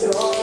줘